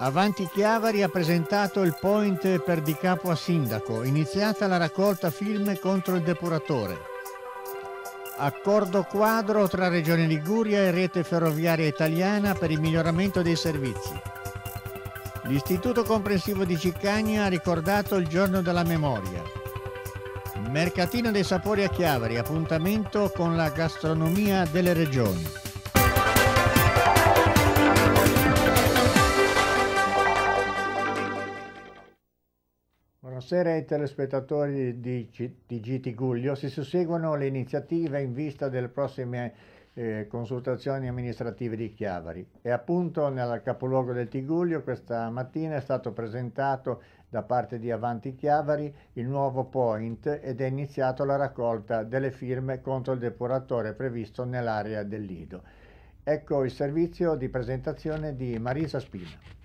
Avanti Chiavari ha presentato il point per di capo a sindaco, iniziata la raccolta firme contro il depuratore. Accordo quadro tra Regione Liguria e Rete Ferroviaria Italiana per il miglioramento dei servizi. L'Istituto Comprensivo di Ciccagna ha ricordato il giorno della memoria. Mercatino dei Sapori a Chiavari, appuntamento con la gastronomia delle regioni. Buonasera ai telespettatori di, GT Guglio. Si susseguono le iniziative in vista delle prossime eh, consultazioni amministrative di Chiavari e appunto nel capoluogo del Tiguglio questa mattina è stato presentato da parte di Avanti Chiavari il nuovo point ed è iniziata la raccolta delle firme contro il depuratore previsto nell'area del Lido. Ecco il servizio di presentazione di Marisa Spina.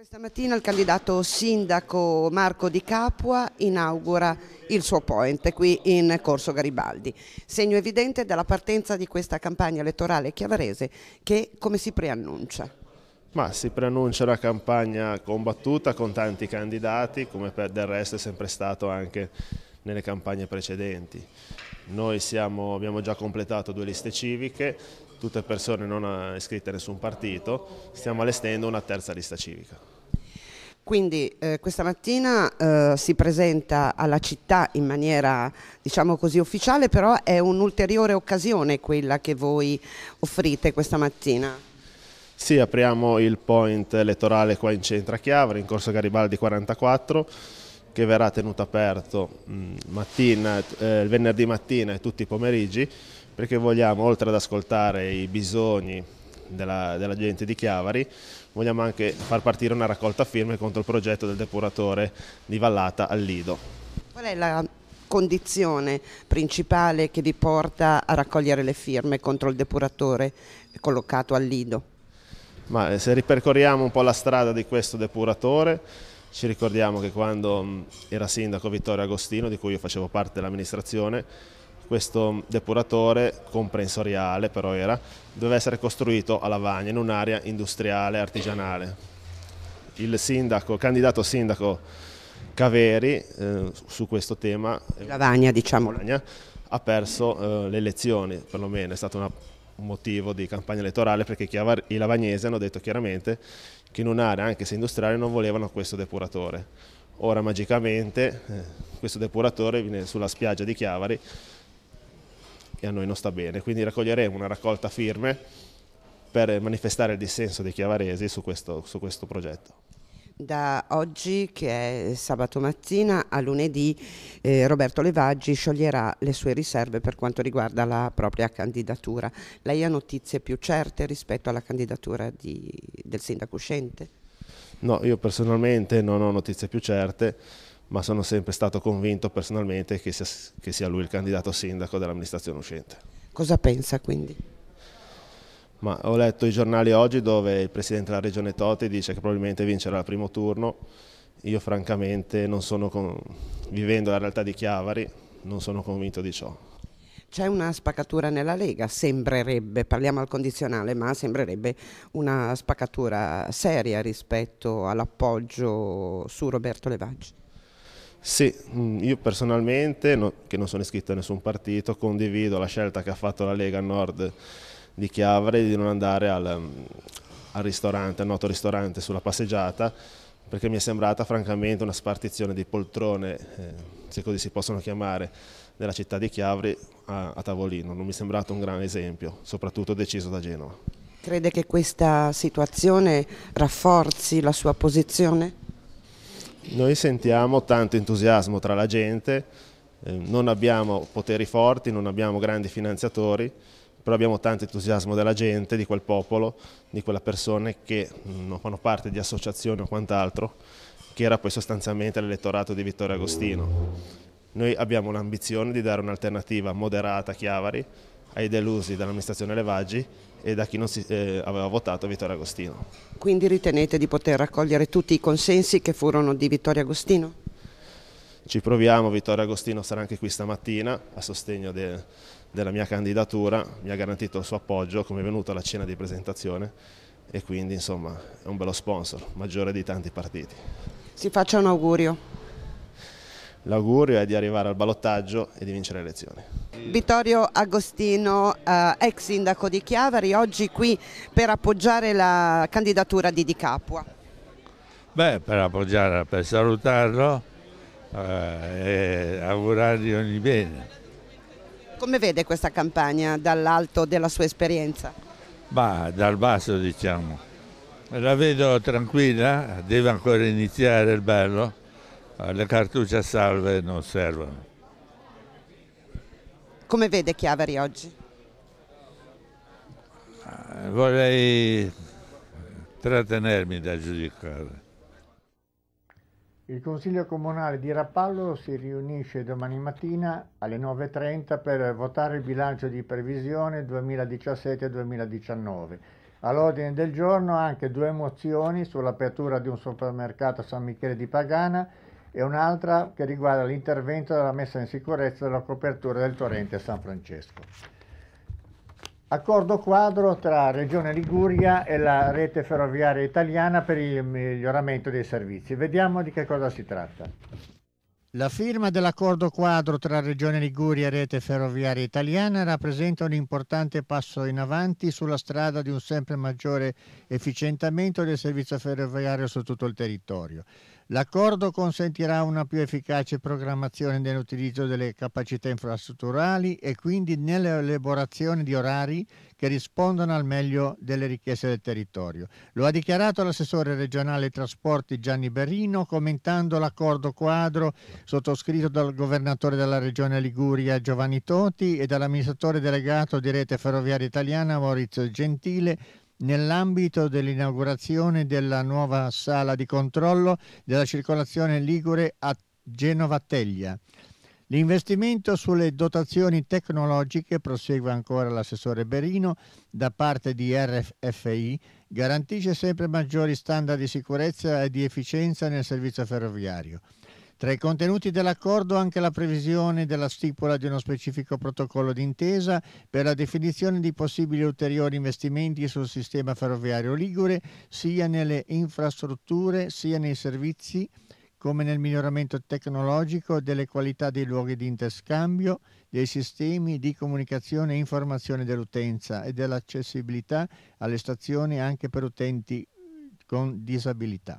Questa mattina il candidato sindaco Marco Di Capua inaugura il suo point qui in Corso Garibaldi, segno evidente della partenza di questa campagna elettorale chiavarese che come si preannuncia? Ma si preannuncia una campagna combattuta con tanti candidati come per del resto è sempre stato anche nelle campagne precedenti. Noi siamo, abbiamo già completato due liste civiche, tutte persone non iscritte a nessun partito, stiamo allestendo una terza lista civica. Quindi eh, questa mattina eh, si presenta alla città in maniera diciamo così ufficiale, però è un'ulteriore occasione quella che voi offrite questa mattina. Sì, apriamo il point elettorale qua in centro a Chiavari, in Corso Garibaldi 44, che verrà tenuto aperto mm, mattina, eh, il venerdì mattina e tutti i pomeriggi perché vogliamo, oltre ad ascoltare i bisogni della, della gente di Chiavari, vogliamo anche far partire una raccolta firme contro il progetto del depuratore di Vallata al Lido. Qual è la condizione principale che vi porta a raccogliere le firme contro il depuratore collocato al Lido? Ma eh, se ripercorriamo un po' la strada di questo depuratore, ci ricordiamo che quando era sindaco Vittorio Agostino, di cui io facevo parte dell'amministrazione, questo depuratore comprensoriale però era, doveva essere costruito a Lavagna in un'area industriale artigianale. Il sindaco, candidato sindaco Caveri eh, su questo tema Lavagna, diciamo. Lavagna, ha perso eh, le elezioni, perlomeno è stato una, un motivo di campagna elettorale perché i lavagnesi hanno detto chiaramente che in un'area anche se industriale non volevano questo depuratore. Ora magicamente eh, questo depuratore viene sulla spiaggia di Chiavari e a noi non sta bene. Quindi raccoglieremo una raccolta firme per manifestare il dissenso dei chiavaresi su questo, su questo progetto. Da oggi, che è sabato mattina, a lunedì, eh, Roberto Levaggi scioglierà le sue riserve per quanto riguarda la propria candidatura. Lei ha notizie più certe rispetto alla candidatura di, del sindaco uscente? No, io personalmente non ho notizie più certe ma sono sempre stato convinto personalmente che sia, che sia lui il candidato sindaco dell'amministrazione uscente. Cosa pensa quindi? Ma ho letto i giornali oggi dove il presidente della regione Toti dice che probabilmente vincerà il primo turno. Io francamente non sono, con... vivendo la realtà di Chiavari, non sono convinto di ciò. C'è una spaccatura nella Lega, sembrerebbe, parliamo al condizionale, ma sembrerebbe una spaccatura seria rispetto all'appoggio su Roberto Levaggi. Sì, mm, io personalmente, che non sono iscritto a nessun partito, condivido la scelta che ha fatto la Lega Nord di Chiavare di non andare al, mm, al ristorante, al noto ristorante sulla passeggiata, perché mi è sembrata francamente una spartizione di poltrone, eh, se così si possono chiamare, della città di Chiavri a, a tavolino. Non mi è sembrato un gran esempio, soprattutto deciso da Genova. Crede che questa situazione rafforzi la sua posizione? Noi sentiamo tanto entusiasmo tra la gente, eh, non abbiamo poteri forti, non abbiamo grandi finanziatori, però abbiamo tanto entusiasmo della gente, di quel popolo, di quelle persone che non fanno parte di associazioni o quant'altro, che era poi sostanzialmente l'elettorato di Vittorio Agostino. Noi abbiamo l'ambizione di dare un'alternativa moderata a Chiavari, ai delusi dall'amministrazione Levaggi e da chi non si, eh, aveva votato Vittorio Agostino. Quindi ritenete di poter raccogliere tutti i consensi che furono di Vittorio Agostino? Ci proviamo, Vittorio Agostino sarà anche qui stamattina a sostegno de, della mia candidatura, mi ha garantito il suo appoggio come è venuto alla cena di presentazione e quindi insomma è un bello sponsor, maggiore di tanti partiti. Si faccia un augurio. L'augurio è di arrivare al ballottaggio e di vincere le elezioni. Vittorio Agostino, eh, ex sindaco di Chiavari, oggi qui per appoggiare la candidatura di Di Capua. Beh, per appoggiare, per salutarlo eh, e augurargli ogni bene. Come vede questa campagna dall'alto della sua esperienza? Bah, dal basso diciamo. La vedo tranquilla, deve ancora iniziare il bello, le cartucce a salve non servono. Come vede Chiavari oggi? Eh, vorrei trattenermi da giudicare. Il Consiglio Comunale di Rapallo si riunisce domani mattina alle 9.30 per votare il bilancio di previsione 2017-2019. All'ordine del giorno anche due mozioni sull'apertura di un supermercato a San Michele di Pagana e un'altra che riguarda l'intervento della messa in sicurezza della copertura del torrente San Francesco. Accordo quadro tra Regione Liguria e la rete ferroviaria italiana per il miglioramento dei servizi. Vediamo di che cosa si tratta. La firma dell'accordo quadro tra Regione Liguria e Rete Ferroviaria Italiana rappresenta un importante passo in avanti sulla strada di un sempre maggiore efficientamento del servizio ferroviario su tutto il territorio. L'accordo consentirà una più efficace programmazione nell'utilizzo delle capacità infrastrutturali e quindi nell'elaborazione di orari che rispondano al meglio delle richieste del territorio. Lo ha dichiarato l'assessore regionale trasporti Gianni Berrino commentando l'accordo quadro sottoscritto dal governatore della regione Liguria Giovanni Toti e dall'amministratore delegato di rete ferroviaria italiana Maurizio Gentile nell'ambito dell'inaugurazione della nuova sala di controllo della circolazione ligure a Genova Teglia. L'investimento sulle dotazioni tecnologiche, prosegue ancora l'assessore Berino, da parte di RFI, garantisce sempre maggiori standard di sicurezza e di efficienza nel servizio ferroviario. Tra i contenuti dell'accordo anche la previsione della stipula di uno specifico protocollo d'intesa per la definizione di possibili ulteriori investimenti sul sistema ferroviario ligure, sia nelle infrastrutture sia nei servizi, come nel miglioramento tecnologico delle qualità dei luoghi di interscambio, dei sistemi di comunicazione e informazione dell'utenza e dell'accessibilità alle stazioni anche per utenti con disabilità.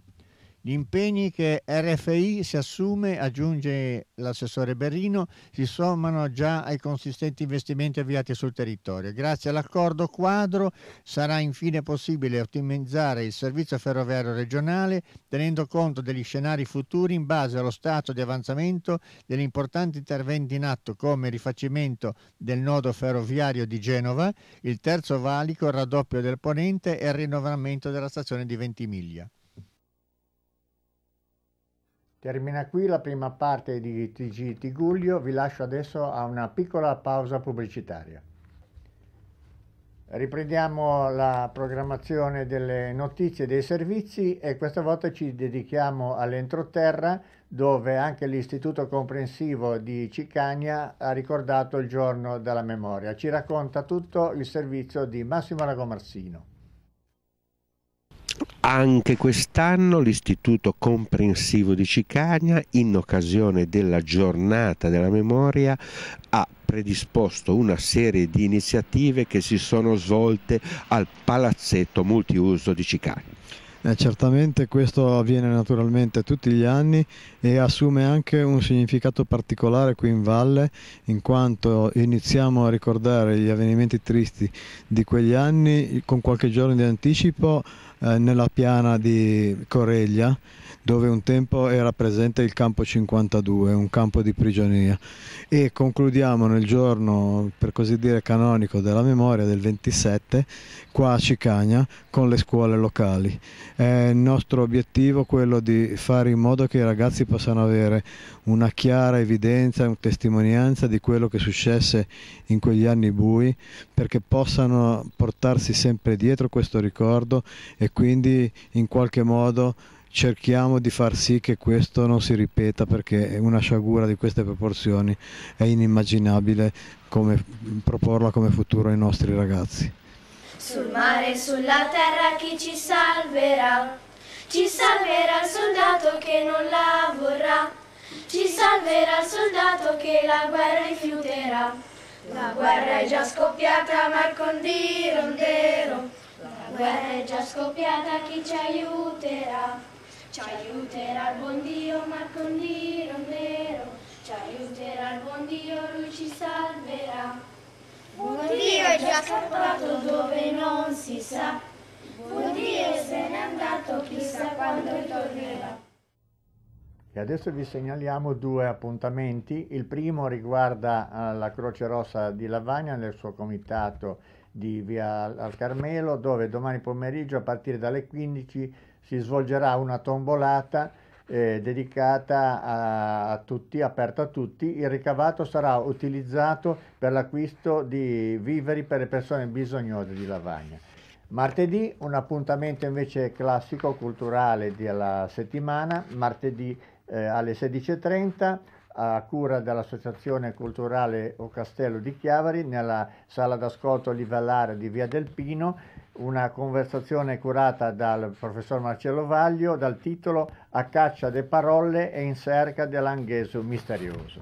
Gli impegni che RFI si assume, aggiunge l'assessore Berrino, si sommano già ai consistenti investimenti avviati sul territorio. Grazie all'accordo quadro sarà infine possibile ottimizzare il servizio ferroviario regionale tenendo conto degli scenari futuri in base allo stato di avanzamento degli importanti interventi in atto come il rifacimento del nodo ferroviario di Genova, il terzo valico, il raddoppio del ponente e il rinnovamento della stazione di Ventimiglia. Termina qui la prima parte di TG Tigullio, vi lascio adesso a una piccola pausa pubblicitaria. Riprendiamo la programmazione delle notizie e dei servizi e questa volta ci dedichiamo all'entroterra dove anche l'Istituto Comprensivo di Cicagna ha ricordato il giorno della memoria. Ci racconta tutto il servizio di Massimo Ragomarsino. Anche quest'anno l'Istituto Comprensivo di Cicagna, in occasione della giornata della memoria, ha predisposto una serie di iniziative che si sono svolte al palazzetto multiuso di Cicagna. Eh, certamente questo avviene naturalmente tutti gli anni e assume anche un significato particolare qui in valle in quanto iniziamo a ricordare gli avvenimenti tristi di quegli anni con qualche giorno di anticipo eh, nella piana di Coreglia dove un tempo era presente il campo 52, un campo di prigionia e concludiamo nel giorno per così dire canonico della memoria del 27 qua a Cicagna con le scuole locali. È il nostro obiettivo quello di fare in modo che i ragazzi possano avere una chiara evidenza, una testimonianza di quello che successe in quegli anni bui perché possano portarsi sempre dietro questo ricordo e quindi in qualche modo cerchiamo di far sì che questo non si ripeta perché una sciagura di queste proporzioni è inimmaginabile come proporla come futuro ai nostri ragazzi. Sul mare e sulla terra chi ci salverà? Ci salverà il soldato che non la vorrà, ci salverà il soldato che la guerra rifiuterà. La guerra è già scoppiata ma il condirondero, la guerra è già scoppiata chi ci aiuterà? Ci aiuterà il buon Dio ma il condirondero, ci aiuterà il buon Dio, lui ci salverà. Buon Dio è già scappato dove non si sa, buon Dio se n'è andato chissà quando ritornerà. E adesso vi segnaliamo due appuntamenti. Il primo riguarda eh, la Croce Rossa di Lavagna nel suo comitato di via al Carmelo, dove domani pomeriggio a partire dalle 15 si svolgerà una tombolata eh, dedicata a, a, tutti, aperta a tutti. Il ricavato sarà utilizzato per l'acquisto di viveri per le persone bisognose di Lavagna. Martedì un appuntamento invece classico, culturale della settimana, martedì eh, alle 16.30 a cura dell'Associazione Culturale O Castello di Chiavari nella sala d'ascolto livellare di Via del Pino una conversazione curata dal professor Marcello Vaglio dal titolo A caccia de parole e in cerca dell'angheso misterioso.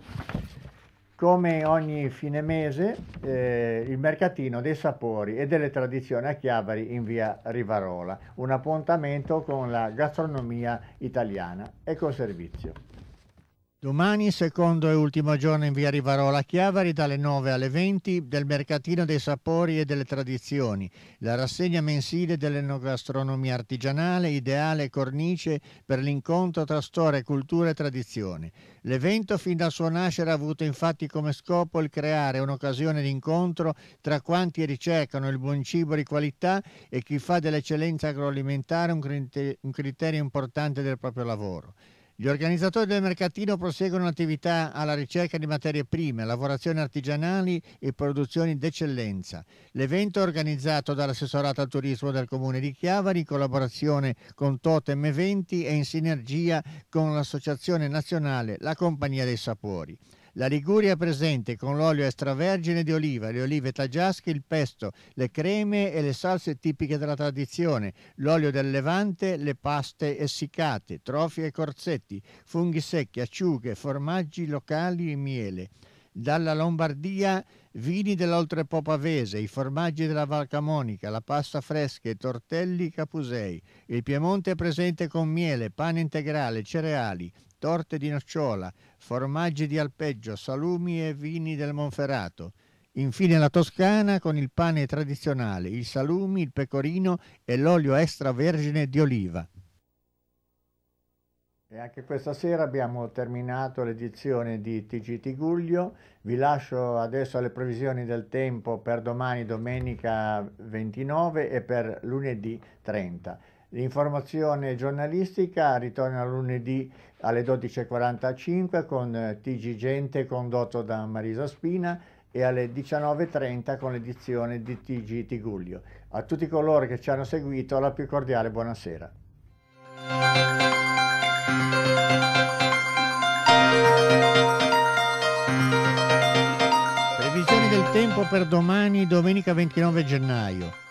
Come ogni fine mese, eh, il mercatino dei sapori e delle tradizioni a Chiavari in via Rivarola, un appuntamento con la gastronomia italiana. Ecco servizio. Domani, secondo e ultimo giorno in via Rivarola Chiavari, dalle 9 alle 20 del Mercatino dei Sapori e delle Tradizioni, la rassegna mensile dell'enogastronomia artigianale, ideale cornice per l'incontro tra storia, cultura e tradizione. L'evento fin dal suo nascere ha avuto infatti come scopo il creare un'occasione di incontro tra quanti ricercano il buon cibo di qualità e chi fa dell'eccellenza agroalimentare un criterio importante del proprio lavoro. Gli organizzatori del mercatino proseguono l'attività alla ricerca di materie prime, lavorazioni artigianali e produzioni d'eccellenza. L'evento organizzato dall'assessorato al turismo del comune di Chiavari in collaborazione con Totem Eventi e in sinergia con l'associazione nazionale La Compagnia dei Sapori. La Liguria è presente con l'olio extravergine di oliva, le olive taggiasche, il pesto, le creme e le salse tipiche della tradizione, l'olio del Levante, le paste essiccate, trofi e corzetti, funghi secchi, acciughe, formaggi locali e miele. Dalla Lombardia vini dell'Oltrepo Pavese, i formaggi della Val Camonica, la pasta fresca, i tortelli capusei. Il Piemonte è presente con miele, pane integrale, cereali, torte di nocciola, formaggi di alpeggio, salumi e vini del Monferrato. Infine la Toscana con il pane tradizionale, i salumi, il pecorino e l'olio extravergine di oliva. E anche questa sera abbiamo terminato l'edizione di TG Tiguglio. Vi lascio adesso alle previsioni del tempo per domani, domenica 29 e per lunedì 30. L'informazione giornalistica ritorna lunedì alle 12.45 con eh, TG Gente condotto da Marisa Spina e alle 19.30 con l'edizione di TG Tigullio. A tutti coloro che ci hanno seguito la più cordiale buonasera. Previsioni del tempo per domani, domenica 29 gennaio.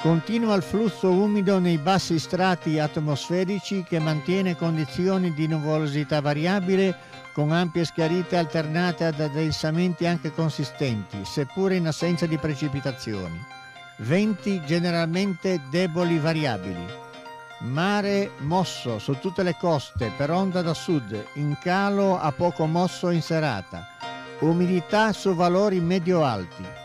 Continua il flusso umido nei bassi strati atmosferici che mantiene condizioni di nuvolosità variabile con ampie schiarite alternate ad addensamenti anche consistenti, seppure in assenza di precipitazioni. Venti generalmente deboli variabili. Mare mosso su tutte le coste per onda da sud, in calo a poco mosso in serata. Umidità su valori medio-alti.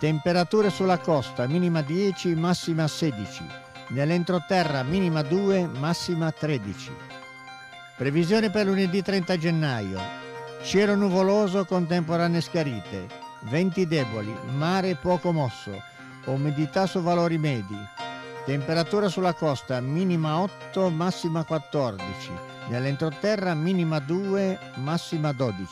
Temperature sulla costa minima 10, massima 16. Nell'entroterra minima 2, massima 13. Previsione per lunedì 30 gennaio. Cielo nuvoloso con temporanee schiarite. Venti deboli, mare poco mosso. Umidità su valori medi. Temperatura sulla costa minima 8, massima 14. Nell'entroterra minima 2, massima 12.